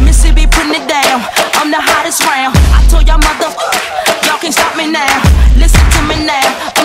Mississippi putting it down. I'm the hottest round. I told y'all mother, y'all can stop me now. Listen to me now.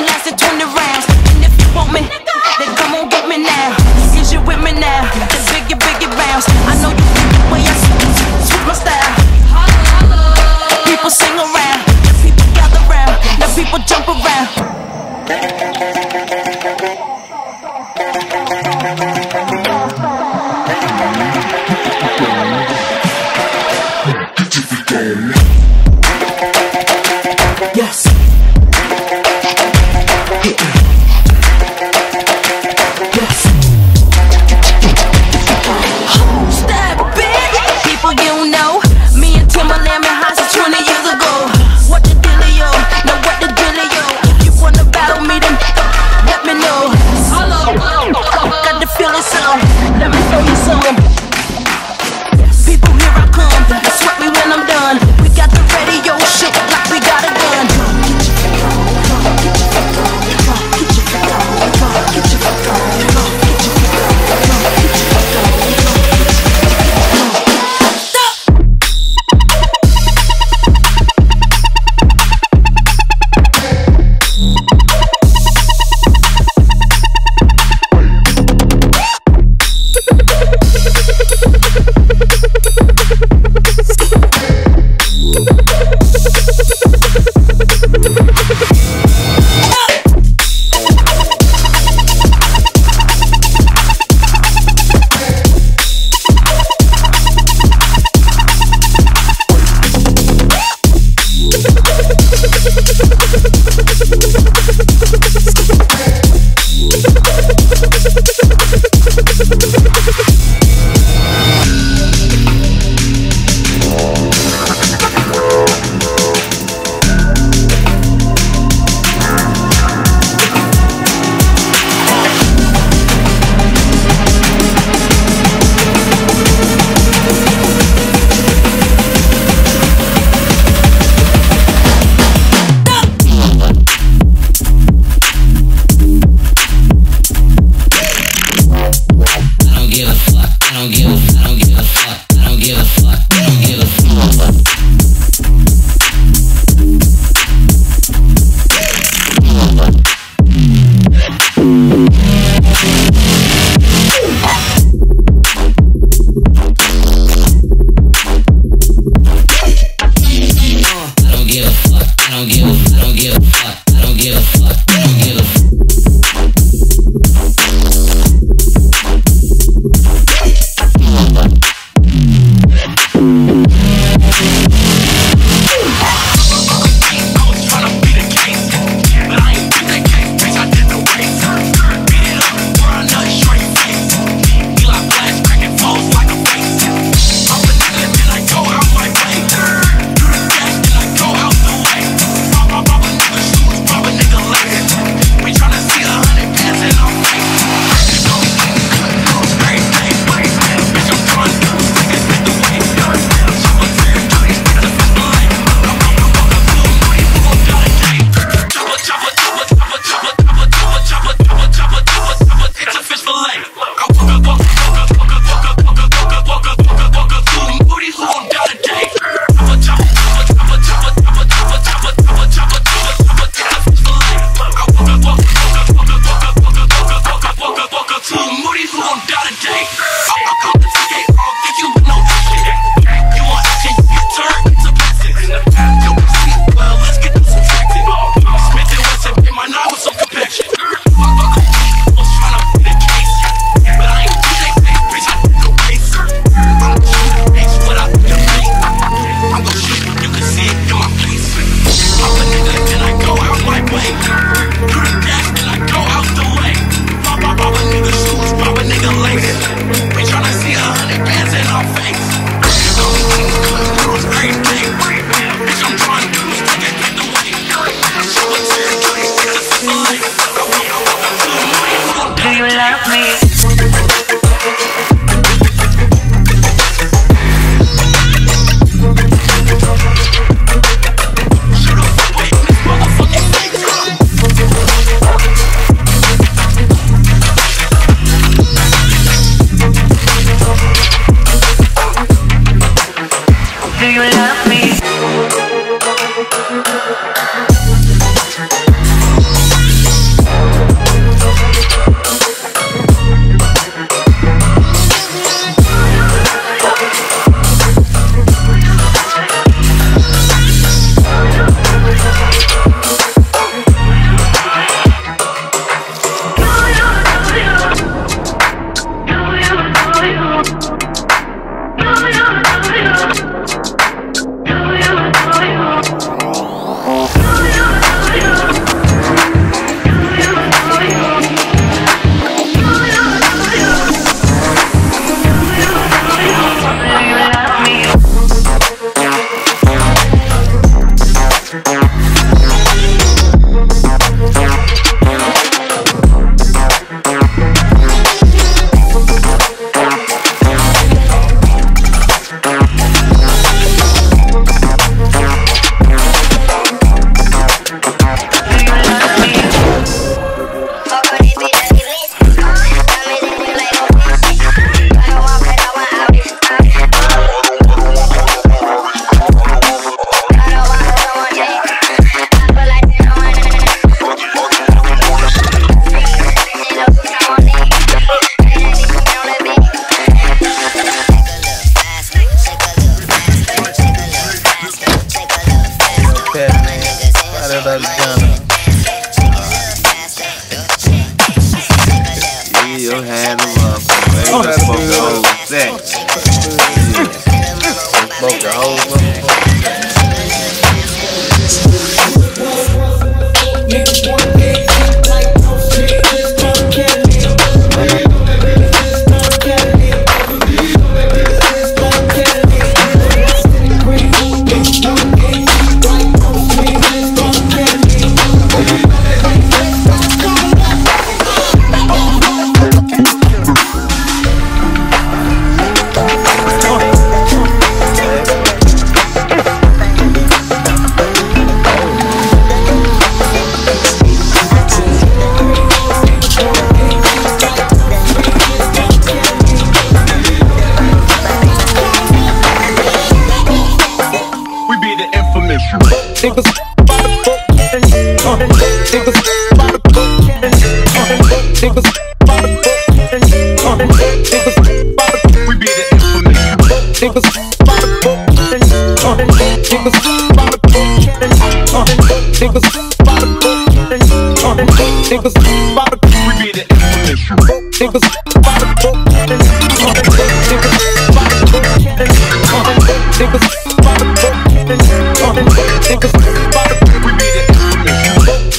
give a fuck. I don't give a fuck.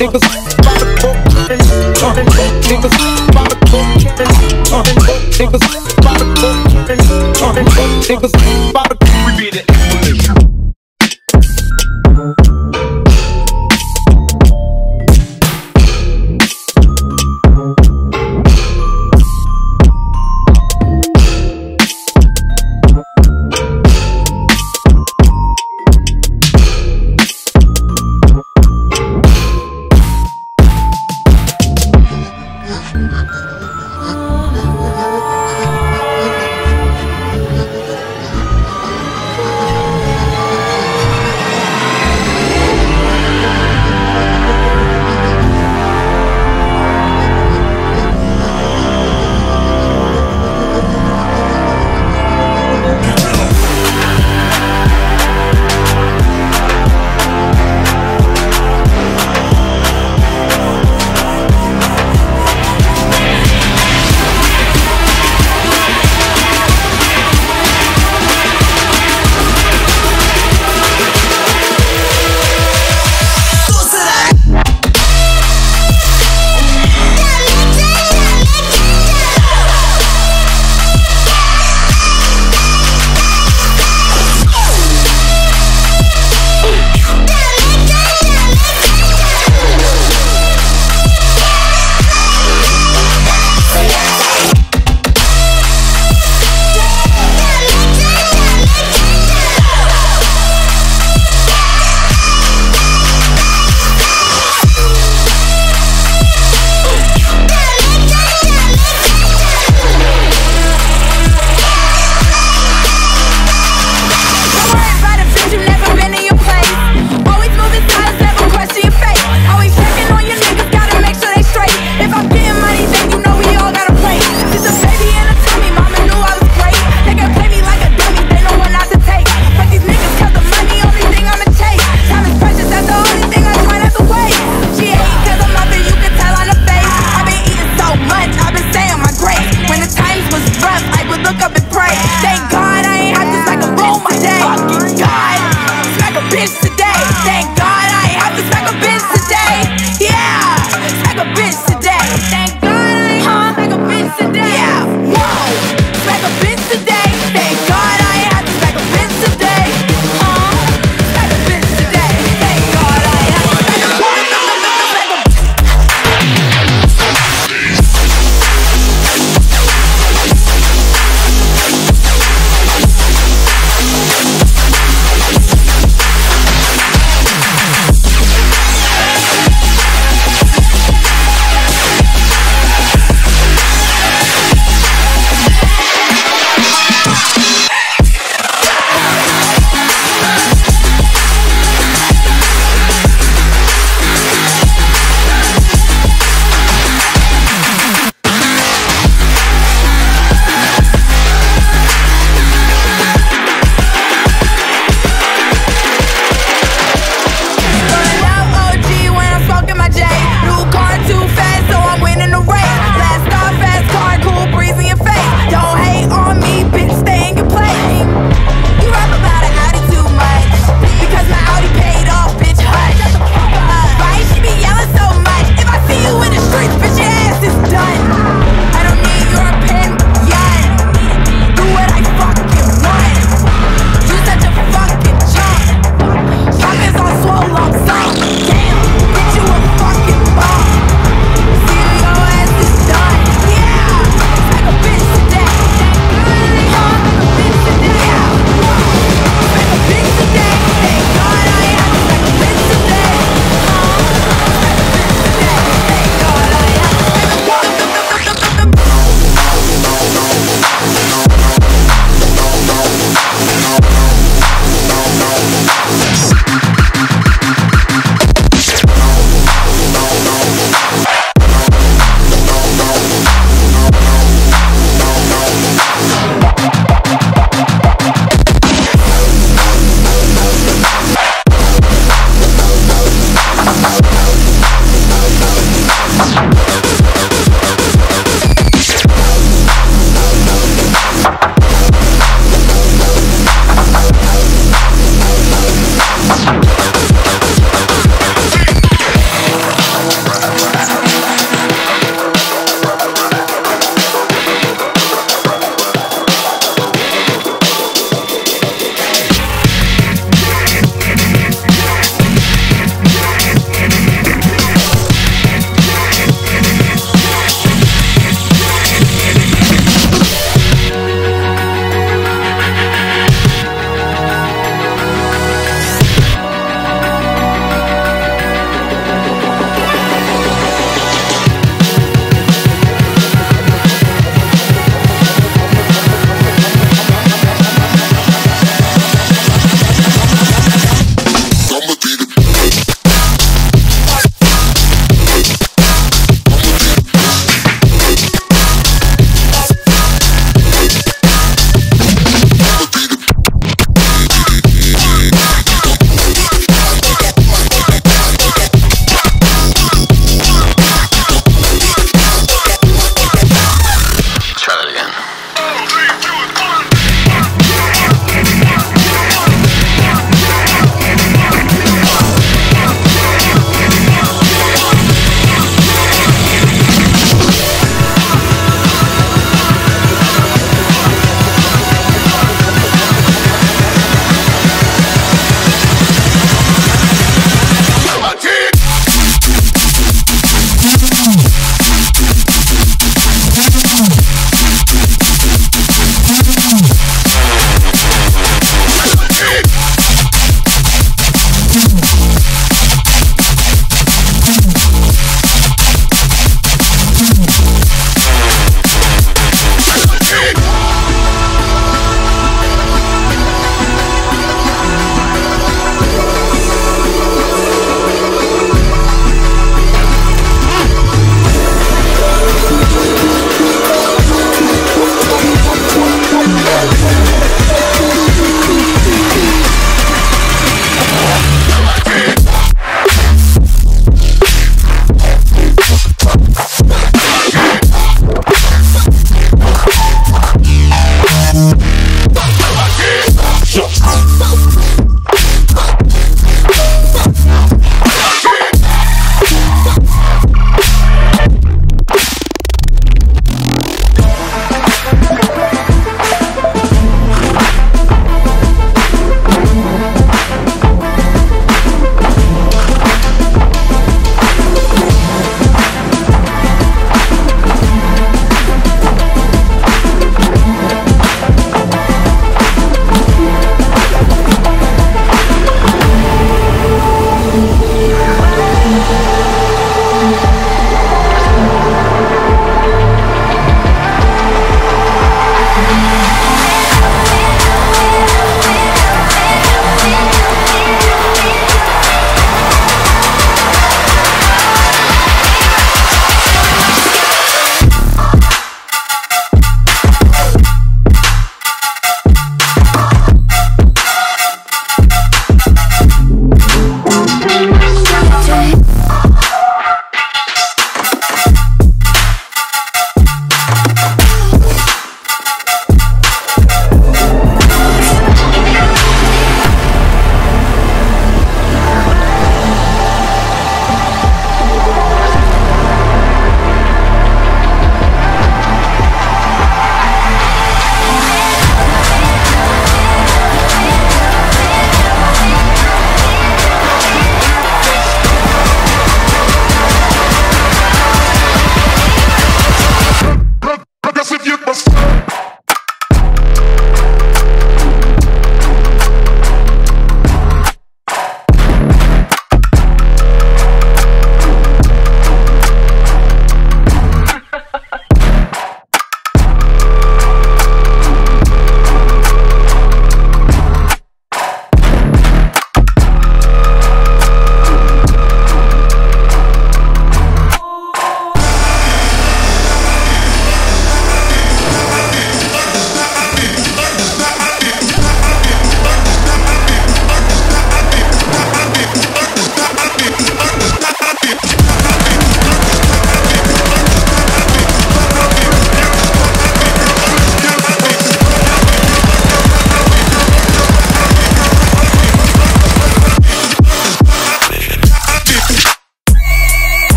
niggas. Niggas. Niggas. Niggas.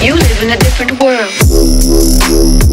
You live in a different world.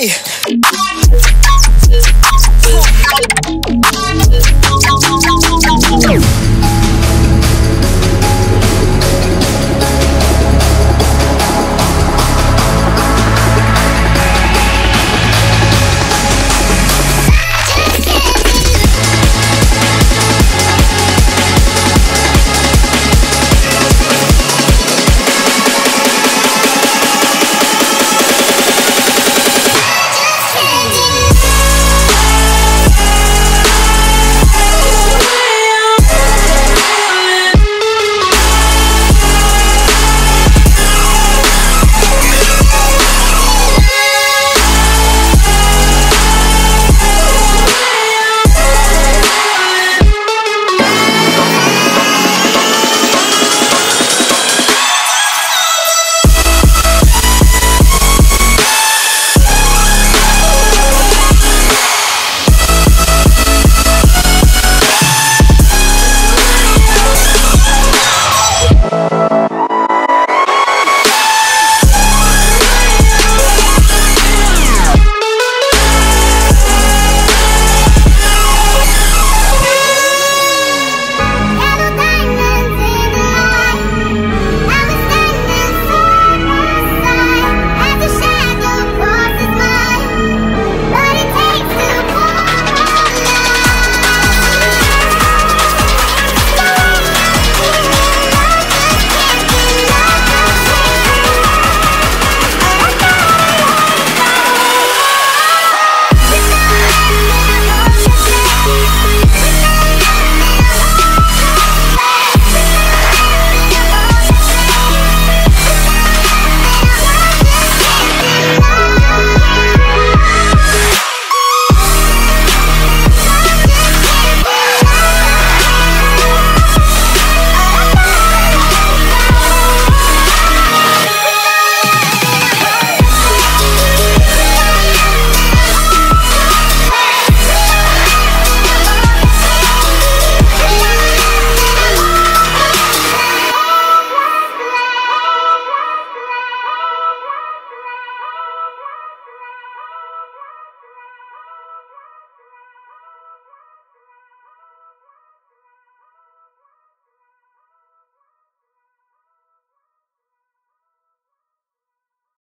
Hey.